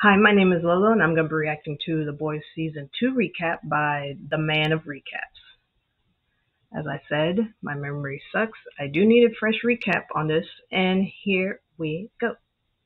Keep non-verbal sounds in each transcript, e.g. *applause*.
Hi, my name is Lola, and I'm going to be reacting to The Boys Season 2 recap by the Man of Recaps. As I said, my memory sucks. I do need a fresh recap on this, and here we go.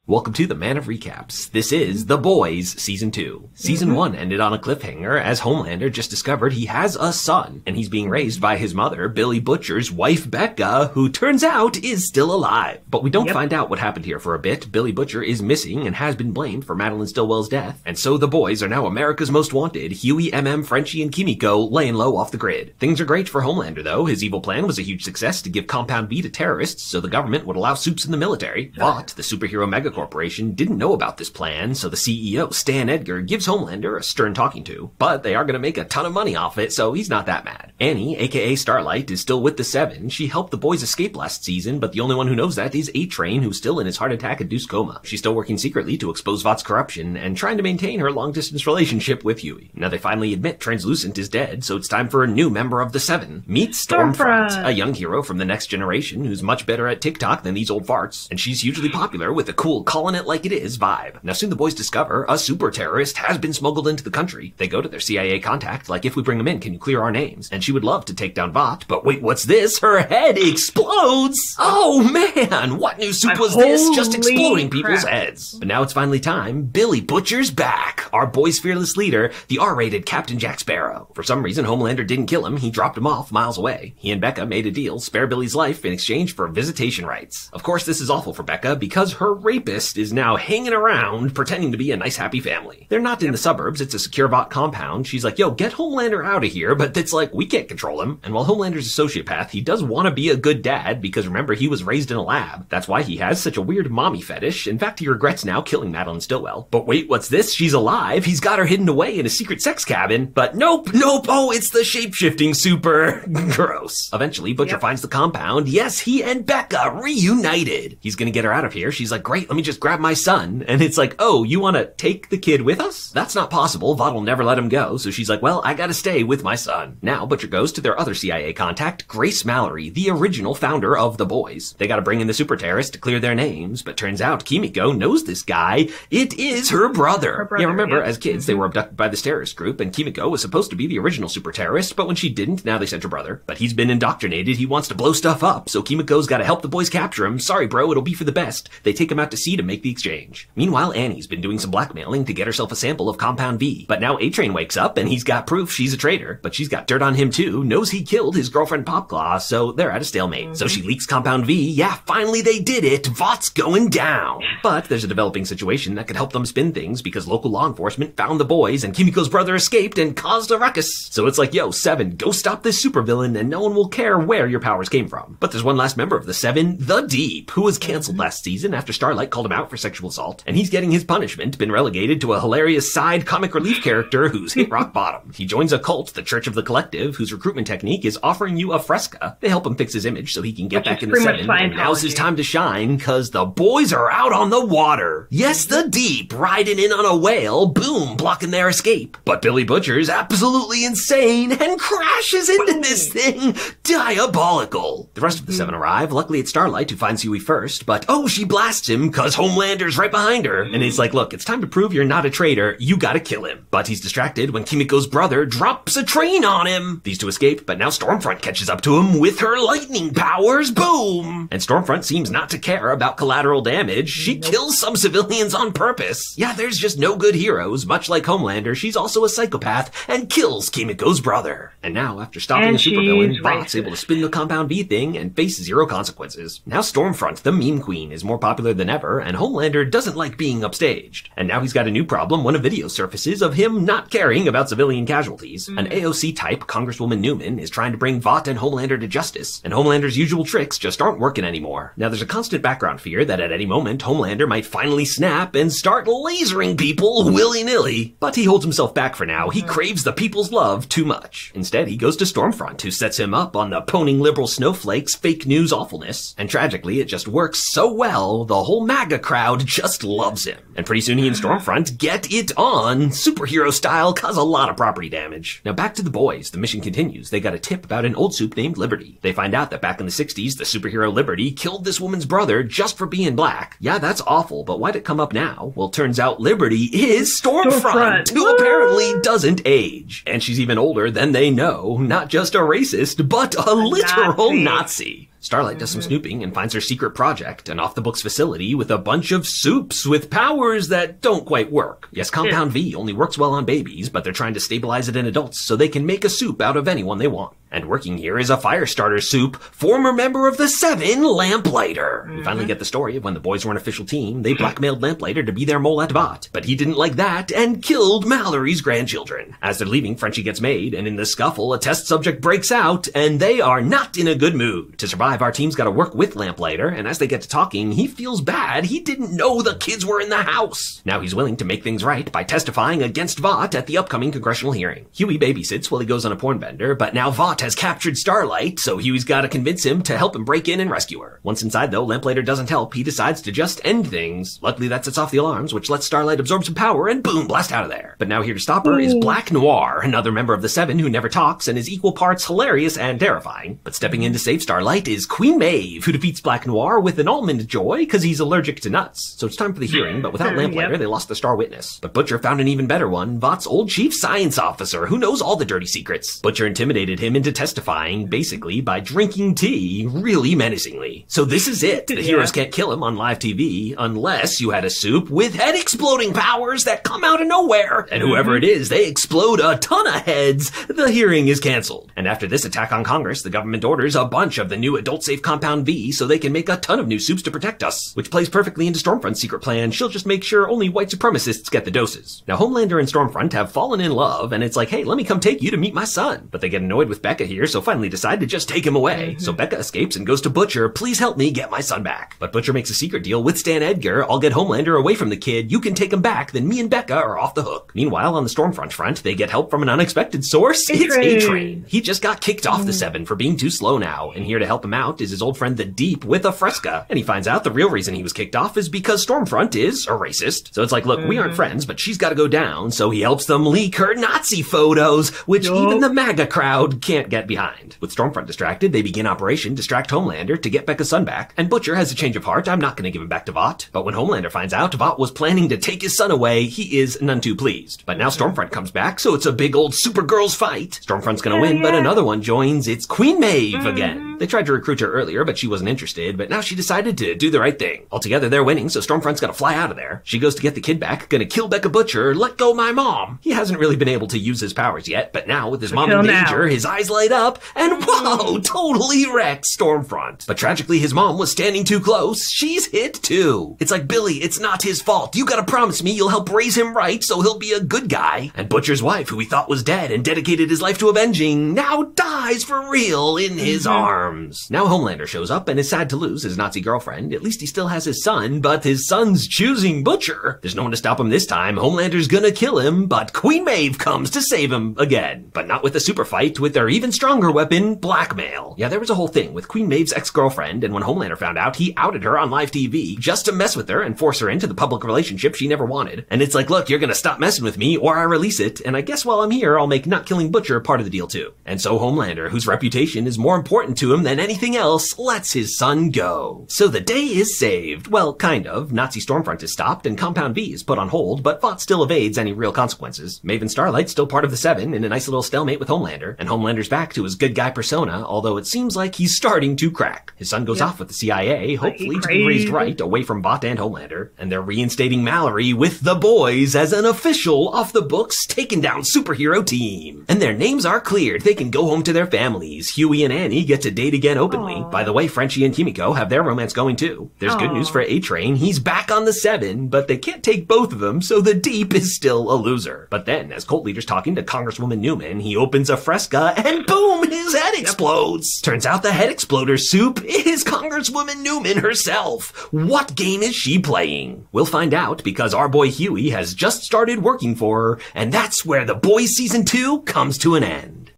Welcome to the Man of Recaps. This is The Boys Season 2. Season Mhm. 1 ended on a cliffhanger as Homelander just discovered he has a son, and he's being raised by his mother, Billy Butcher's wife Becca, who turns out is still alive. But we don't Yep. find out what happened here for a bit. Billy Butcher is missing and has been blamed for Madeline Stillwell's death, and so the boys are now America's most wanted, Huey, MM, Frenchie, and Kimiko laying low off the grid. Things are great for Homelander though. His evil plan was a huge success to give Compound V to terrorists so the government would allow soups in the military. But the superhero megacorporation didn't know about this plan, so the CEO, Stan Edgar, gives Homelander a stern talking to. But they are going to make a ton of money off it, so he's not that mad. Annie, aka Starlight, is still with the Seven. She helped the boys escape last season, but the only one who knows that is A-Train, who's still in his heart attack-induced coma. She's still working secretly to expose Vought's corruption and trying to maintain her long-distance relationship with Huey. Now they finally admit Translucent is dead, so it's time for a new member of the Seven. Meet Stormfront, Stormfront. a young hero from the next generation who's much better at TikTok than these old farts, and she's hugely popular with a cool calling it like it is vibe. Now soon the boys discover a super terrorist has been smuggled into the country. They go to their CIA contact, like if we bring him in, can you clear our names? And she would love to take down Vought, but wait, what's this? Her head explodes! Oh man, what new soup was this? Just exploding people's heads. But now it's finally time. Billy Butcher's back. Our boy's fearless leader, the R-rated Captain Jack Sparrow. For some reason, Homelander didn't kill him. He dropped him off miles away. He and Becca made a deal, spare Billy's life in exchange for visitation rights. Of course, this is awful for Becca because her rapist is now hanging around pretending to be a nice happy family. They're not in the suburbs. It's a secure Vought compound. She's like, yo, get Homelander out of here. But it's like, we can't control him. And while Homelander's a sociopath, he does want to be a good dad because remember, he was raised in a lab. That's why he has such a weird mommy fetish. In fact, he regrets now killing Madeline Stillwell. But wait, what's this? She's alive. He's got her hidden away in a secret sex cabin. But nope, nope. Oh, it's the shape-shifting super. *laughs* Gross. Eventually, Butcher Yep. finds the compound. Yes, he and Becca reunited. He's gonna get her out of here. She's like, great, let me just grab my son. And it's like, oh, you wanna take the kid with us? That's not possible. Vought will never let him go. So she's like, well, I gotta stay with my son. Now, Butcher goes to their other CIA contact, Grace Mallory, the original founder of the boys. They gotta bring in the super terrorist to clear their names, but turns out Kimiko knows this guy. It is her brother. Her brother, yeah, remember, yeah. as kids, they mm-hmm. were abducted by this terrorist group, and Kimiko was supposed to be the original super terrorist, but when she didn't, now they sent her brother. But he's been indoctrinated, he wants to blow stuff up, so Kimiko's gotta help the boys capture him. Sorry, bro, it'll be for the best. They take him out to to make the exchange. Meanwhile, Annie's been doing some blackmailing to get herself a sample of Compound V. But now A-Train wakes up, and he's got proof she's a traitor, but she's got dirt on him too, knows he killed his girlfriend Popclaw, so they're at a stalemate. So she leaks Compound V, yeah, finally they did it, Vought's going down. But there's a developing situation that could help them spin things because local law enforcement found the boys and Kimiko's brother escaped and caused a ruckus. So it's like, yo, Seven, go stop this supervillain and no one will care where your powers came from. But there's one last member of the Seven, the Deep, who was canceled last season after Starlight called him out for sexual assault, and he's getting his punishment, been relegated to a hilarious side comic relief character who's hit rock bottom. He joins a cult, the Church of the Collective, whose recruitment technique is offering you a fresca. They help him fix his image so he can get Which back in the Seven, and now's his time to shine, cause the boys are out on the water. Yes, the Deep, riding in on a whale, boom, blocking their escape. But Billy Butcher's absolutely insane and crashes into this thing. Diabolical. The rest of the seven arrive. Luckily, it's Starlight who finds Huey first, but oh, she blasts him cause Homelander's right behind her. And he's like, look, it's time to prove you're not a traitor. You gotta kill him. But he's distracted when Kimiko's brother drops a train on him. These two escape, but now Stormfront catches up to him with her lightning powers. Boom! And Stormfront seems not to care about collateral damage. She kills some civilians on purpose. Yeah, there's just no good heroes. Much like Homelander, she's also a psychopath and kills Kimiko's brother. And now, after stopping And a supervillain, racist. able to spin the Compound V thing and face zero consequences. Now Stormfront, the meme queen, is more popular than ever, and Homelander doesn't like being upstaged. And now he's got a new problem when a video surfaces of him not caring about civilian casualties. An hmm. AOC type, Congresswoman Newman, is trying to bring Vought and Homelander to justice, and Homelander's usual tricks just aren't working anymore. Now there's a constant background fear that at any moment Homelander might finally snap and start lasering people willy-nilly. But he holds himself back for now. He hmm. craves the people's love too much. Instead, he goes to Stormfront, who sets him up on the poning liberal snowflakes fake news awfulness. And tragically, it just works so well, the whole matter MAGA crowd just loves him. And pretty soon he and Stormfront get it on, superhero style, cause a lot of property damage. Now back to the boys. The mission continues. They got a tip about an old soup named Liberty. They find out that back in the 60s, the superhero Liberty killed this woman's brother just for being black. Yeah, that's awful, but why'd it come up now? Well, turns out Liberty is Stormfront, Stormfront. who apparently doesn't age. And she's even older than they know. Not just a racist, but a literal Nazi. Nazi. Starlight does some mm-hmm. snooping and finds her secret project, an off-the-books facility with a bunch of soups with powers that don't quite work. Yes, Compound V only works well on babies, but they're trying to stabilize it in adults so they can make a soup out of anyone they want. And working here is a fire starter soup, former member of the Seven, Lamplighter. We mm-hmm. finally get the story of when the boys were an official team, they blackmailed Lamplighter to be their mole at Vought, but he didn't like that and killed Mallory's grandchildren. As they're leaving, Frenchie gets made, and in the scuffle, a test subject breaks out, and they are not in a good mood. To survive, our team's gotta work with Lamplighter, and as they get to talking, he feels bad. He didn't know the kids were in the house. Now he's willing to make things right by testifying against Vought at the upcoming congressional hearing. Huey babysits while he goes on a porn bender, but now Vought has captured Starlight, so Huey's gotta convince him to help him break in and rescue her. Once inside though, Lamplighter doesn't help. He decides to just end things. Luckily that sets off the alarms, which lets Starlight absorb some power and boom, blast out of there. But now here to stop her is Black Noir, another member of the Seven who never talks and is equal parts hilarious and terrifying. But stepping in to save Starlight is Queen Maeve, who defeats Black Noir with an almond joy because he's allergic to nuts. So it's time for the hearing, but without Lamplighter, Yep. they lost the star witness. But Butcher found an even better one, Vought's old chief science officer, who knows all the dirty secrets. Butcher intimidated him into testifying, basically, by drinking tea really menacingly. So this is it. The Yeah. heroes can't kill him on live TV unless you had a soup with head exploding powers that come out of nowhere. And mm-hmm. whoever it is, they explode a ton of heads. The hearing is canceled. And after this attack on Congress, the government orders a bunch of the new adult safe compound V so they can make a ton of new soups to protect us, which plays perfectly into Stormfront's secret plan. She'll just make sure only white supremacists get the doses. Now, Homelander and Stormfront have fallen in love, and it's like, hey, let me come take you to meet my son. But they get annoyed with Becca here, so finally decide to just take him away. So mm-hmm. Becca escapes and goes to Butcher, please help me get my son back. But Butcher makes a secret deal with Stan Edgar, I'll get Homelander away from the kid, you can take him back, then me and Becca are off the hook. Meanwhile, on the Stormfront front, they get help from an unexpected source. It's A-Train. He just got kicked off the mm-hmm. Seven for being too slow now, and here to help him out is his old friend the Deep with a Fresca. And he finds out the real reason he was kicked off is because Stormfront is a racist. So it's like, look, we aren't mm-hmm. friends, but she's gotta go down, so he helps them leak her Nazi photos, which Yup. even the MAGA crowd can't get behind. With Stormfront distracted, they begin Operation Distract Homelander to get Becca's son back, and Butcher has a change of heart, I'm not gonna give him back to Vought. But when Homelander finds out Vought was planning to take his son away, he is none too pleased. But now Stormfront comes back, so it's a big old Supergirls fight. Stormfront's gonna win, but another one joins. It's Queen Maeve mm-hmm. again. They tried to recruit her earlier, but she wasn't interested, but now she decided to do the right thing. Altogether, they're winning, so Stormfront's gotta fly out of there. She goes to get the kid back, gonna kill Becca Butcher, let go my mom. He hasn't really been able to use his powers yet, but now with his mom in Until now. danger, his eyes light up, and hmm. whoa, totally wrecks Stormfront. But tragically, his mom was standing too close. She's hit too. It's like, Billy, it's not his fault. You gotta promise me you'll help raise him right so he'll be a good guy. And Butcher's wife, who he thought was dead and dedicated his life to avenging, now dies for real in his mm-hmm. arms. Now Homelander shows up and is sad to lose his Nazi girlfriend. At least he still has his son, but his son's choosing Butcher. There's no one to stop him this time. Homelander's gonna kill him, but Queen Maeve comes to save him again. But not with a super fight, with their even stronger weapon, blackmail. Yeah, there was a whole thing with Queen Maeve's ex-girlfriend, and when Homelander found out, he outed her on live TV just to mess with her and force her into the public relationship she never wanted. And it's like, look, you're gonna stop messing with me, or I release it, and I guess while I'm here, I'll make not killing Butcher part of the deal too. And so Homelander, whose reputation is more important to him than anything else, lets his son go. So the day is saved. Well, kind of. Nazi Stormfront is stopped, and Compound V is put on hold, but Vought still evades any real consequences. Maven Starlight's still part of the Seven in a nice little stalemate with Homelander, and Homelander's back to his good guy persona, although it seems like he's starting to crack. His son goes Yep. off with the CIA, hopefully to be raised right, away from Vought and Homelander, and they're reinstating Mallory with the boys as an official off the books taken down superhero team. And their names are cleared. They can go home to their families. Huey and Annie get to date again openly. Aw. By the way, Frenchie and Kimiko have their romance going too. There's good news for A-Train. He's back on the seven, but they can't take both of them, so the Deep is still a loser. But then, as cult leader's talking to Congresswoman Newman, he opens a Fresca and boom, his head explodes. Turns out the head exploder soup is Congresswoman Newman herself. What game is she playing? We'll find out because our boy Huey has just started working for her, and that's where the Boys Season 2 comes to an end.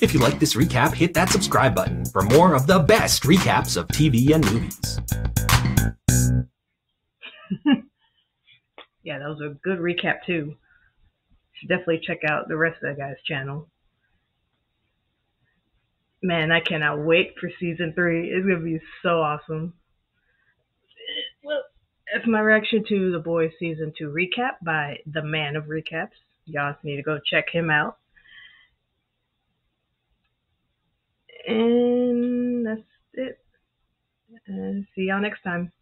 If you like this recap, hit that subscribe button for more of the best recaps of TV and movies. *laughs* yeah, that was a good recap too. Should definitely check out the rest of that guy's channel. Man, I cannot wait for season three. It's gonna be so awesome. Well, that's my reaction to the boys season two recap by the man of recaps. Y'all need to go check him out. And that's it. And see y'all next time.